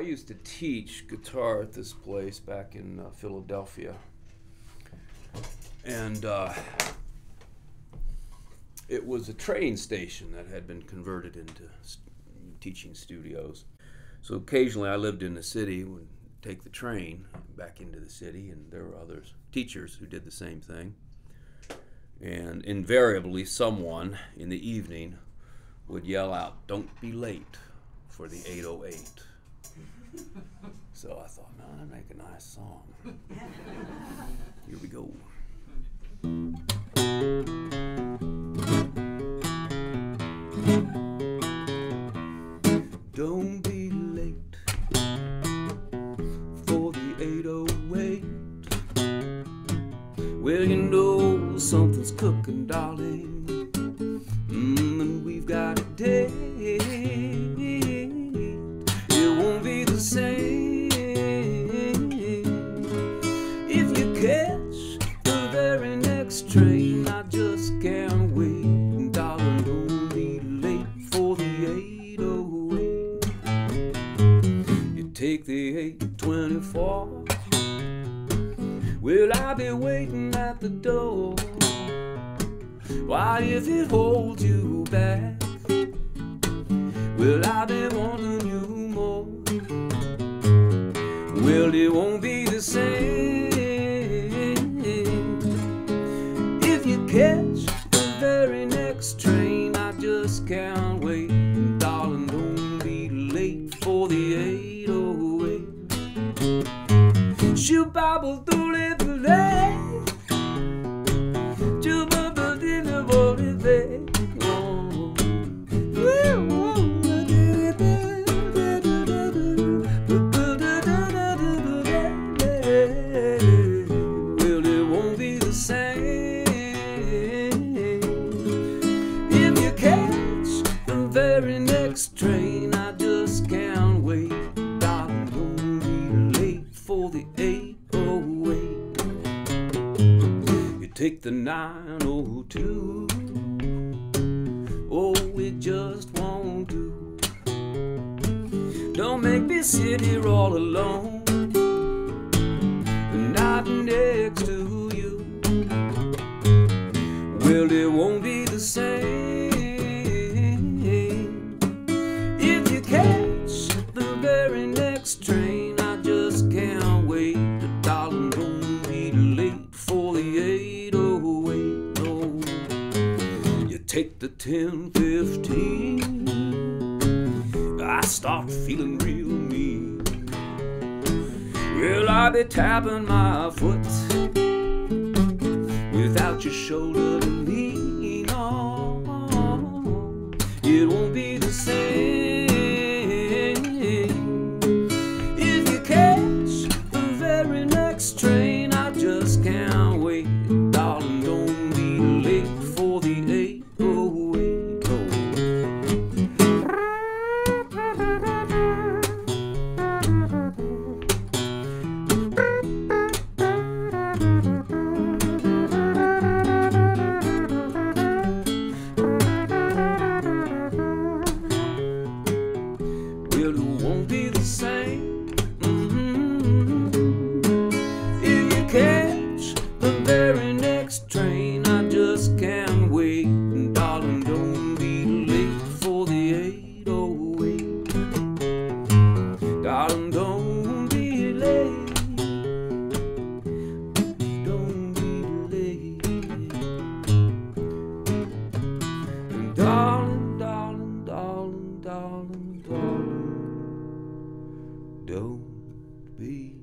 I used to teach guitar at this place back in uh, Philadelphia. And uh, it was a train station that had been converted into teaching studios. So occasionally I lived in the city, would take the train back into the city, and there were others, teachers, who did the same thing. And invariably, someone in the evening would yell out, Don't be late for the 808. So I thought, no, I make a nice song. Here we go. Don't be late for the 808. Well, you know something's cooking, darling. Take the 824. Well, I'll be waiting at the door. Why, if it holds you back, well, I'll be wanting you more. Well, it won't be the same if you catch the very next train. I just can't 808. Shoot Bible through it today. You babble in the morning day. Well, it won't be the same if you catch the very next train. Take the 902. Oh, it just won't do. Don't make me sit here all alone. Not next to you. Well, it won't be the same the 1015. I start feeling real mean. Well, I'll be tapping my foot without your shoulder be.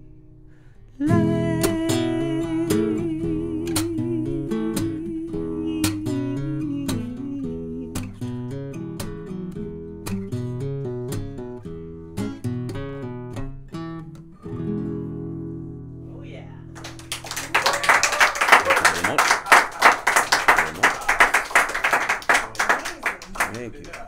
Thank you.